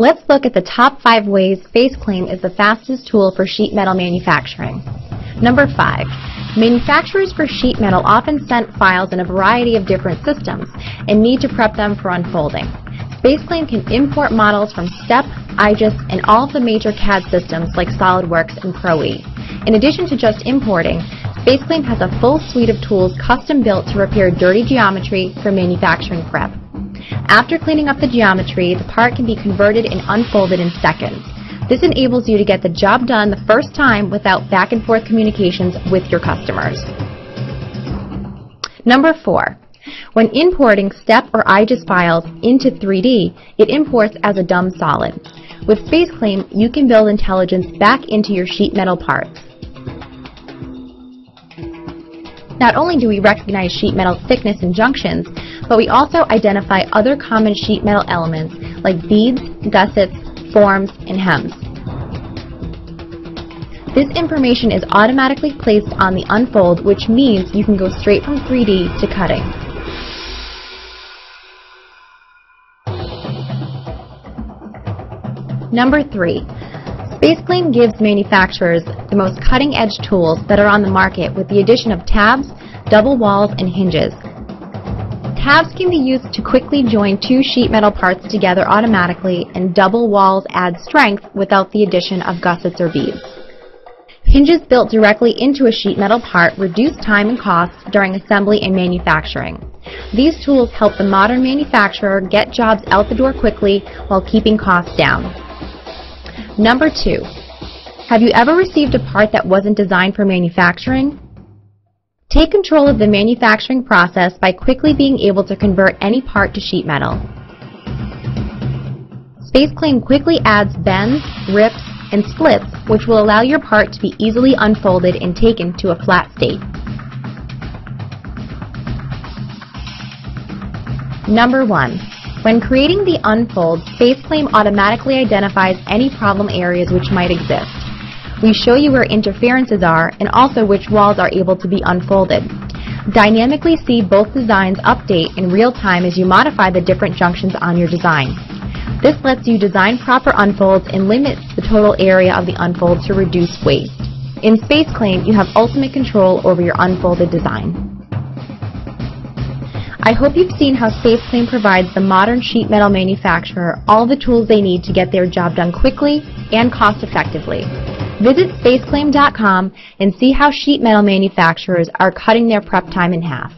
Let's look at the top five ways SpaceClaim is the fastest tool for sheet metal manufacturing. Number five, manufacturers for sheet metal often send files in a variety of different systems and need to prep them for unfolding. SpaceClaim can import models from STEP, IGES, and all of the major CAD systems like SolidWorks and ProE. In addition to just importing, SpaceClaim has a full suite of tools custom built to repair dirty geometry for manufacturing prep. After cleaning up the geometry, the part can be converted and unfolded in seconds. This enables you to get the job done the first time without back and forth communications with your customers. Number four, when importing STEP or IGES files into 3D, it imports as a dumb solid. With SpaceClaim, you can build intelligence back into your sheet metal parts. Not only do we recognize sheet metal thickness and junctions, but we also identify other common sheet metal elements like beads, gussets, forms, and hems. This information is automatically placed on the unfold, which means you can go straight from 3D to cutting. Number three, SpaceClaim gives manufacturers the most cutting-edge tools that are on the market with the addition of tabs, double walls, and hinges. Tabs can be used to quickly join two sheet metal parts together automatically, and double walls add strength without the addition of gussets or beads. Hinges built directly into a sheet metal part reduce time and cost during assembly and manufacturing. These tools help the modern manufacturer get jobs out the door quickly while keeping costs down. Number two, have you ever received a part that wasn't designed for manufacturing? Take control of the manufacturing process by quickly being able to convert any part to sheet metal. SpaceClaim quickly adds bends, rips, and splits, which will allow your part to be easily unfolded and taken to a flat state. Number 1. When creating the unfold, SpaceClaim automatically identifies any problem areas which might exist. We show you where interferences are and also which walls are able to be unfolded. Dynamically see both designs update in real time as you modify the different junctions on your design. This lets you design proper unfolds and limits the total area of the unfold to reduce waste. In SpaceClaim, you have ultimate control over your unfolded design. I hope you've seen how SpaceClaim provides the modern sheet metal manufacturer all the tools they need to get their job done quickly and cost effectively. Visit spaceclaim.com and see how sheet metal manufacturers are cutting their prep time in half.